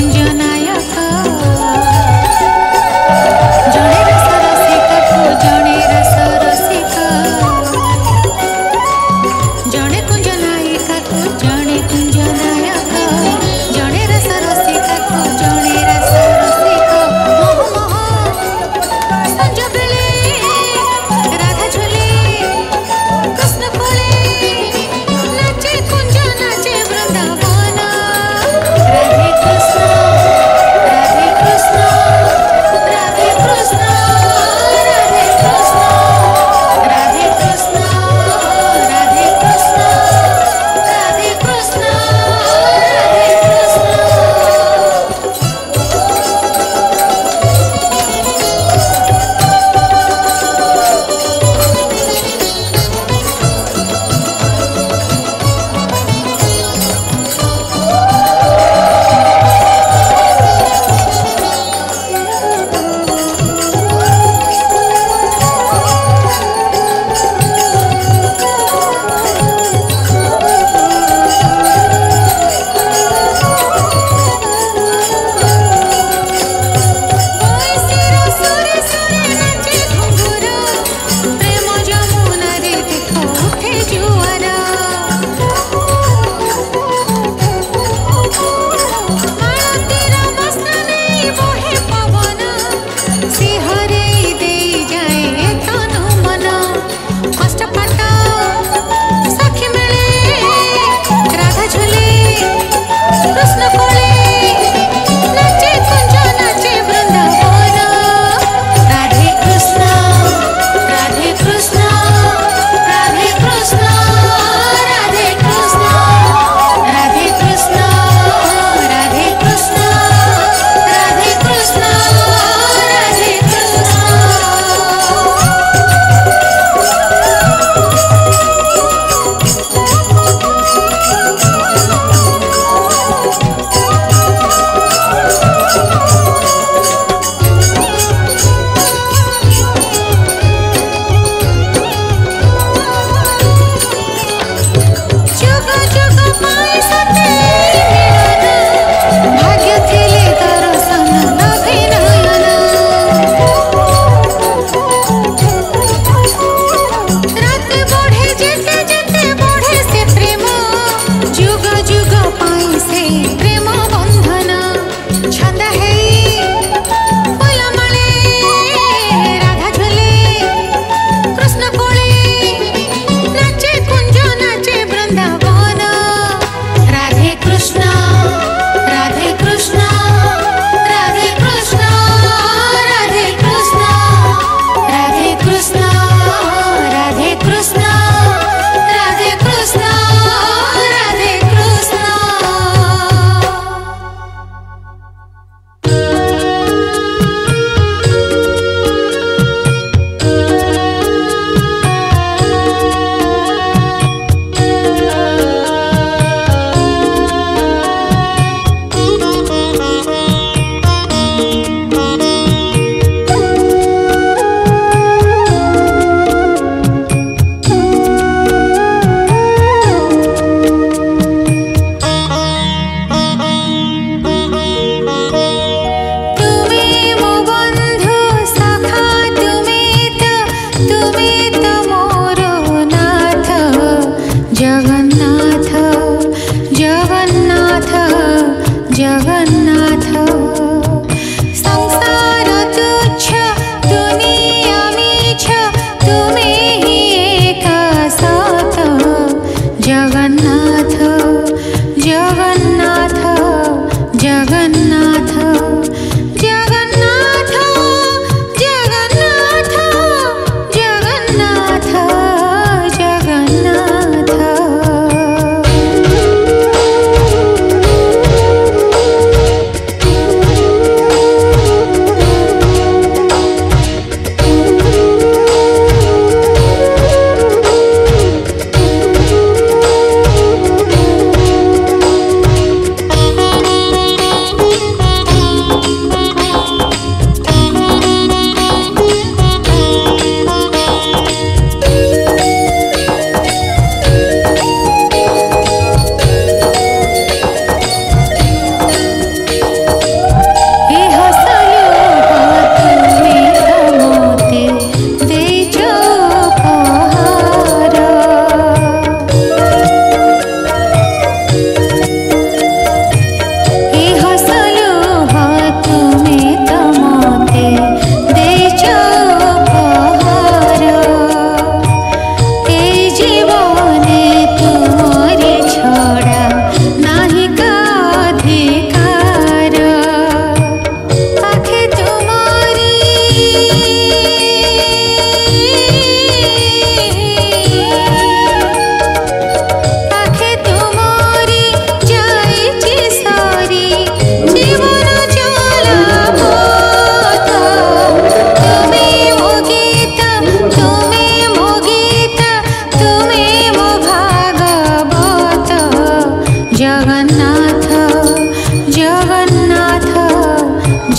गुञ्जना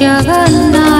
jagannath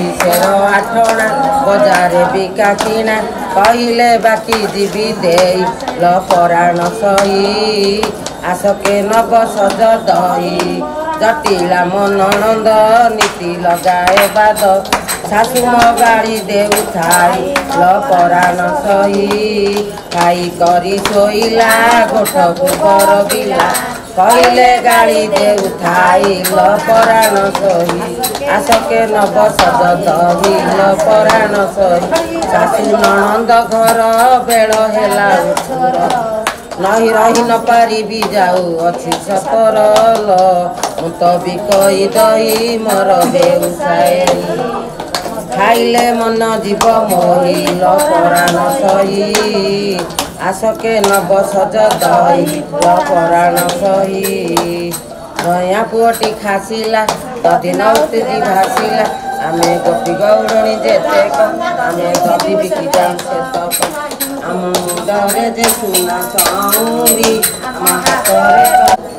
পয়সের আঠনা বজারে বিকা কিনা কইলে বাকি দিবি দেই ল পরাণ সই আসকে নব সজ দই জটিলা মনন্দ নীতি লগায় বাদ শাশু গাড়ি দেউ থাই ল পরাণ সই খাই করি শোইলা গোঠবু বিলা କହିଲେ ଗାଳି ଦେଉ ଥାଇ ଲ ପରାଣ ସହି ଆସ କେ ନବ ସଜ ଦହି ଲ ପରାଣ ସହି ଶାଶୁ ନଣନ୍ଦ ଘର ବେଳ ହେଲା ଉଠର ନହି ରହି ନ ପାରିବି ଯାଉ ଅଛି ସତର ଲ ମୁଁ ତ ବି କହି ଦହି ମୋର ହେଉ ଖାଇଲେ ମନ ଯିବ ମହିଲ ପରାଣ ସହି ଆସକେ ନବ ସଜ ଦହି ତୋ ପରାଣ ସହି ନୟା ପୁଅଟି ଖାସିଲା ତୋ ଦିନ ଉତ୍ତେଜି ଭାସିଲା ଆମେ ଗୋପୀ ଗୌରଣୀ ଯେତେକ ଆମେ ଗଦି ବିକି ଯାଉ ସେତକ ଆମ ମୁଣ୍ଡରେ ଯେ ସୁନା ସଉରି ଆମ ହାତରେ